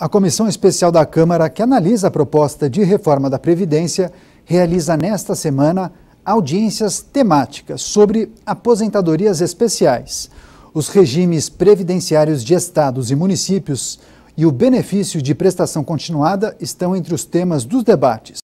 A Comissão Especial da Câmara, que analisa a proposta de reforma da Previdência, realiza nesta semana audiências temáticas sobre aposentadorias especiais, os regimes previdenciários de estados e municípios e o benefício de prestação continuada estão entre os temas dos debates.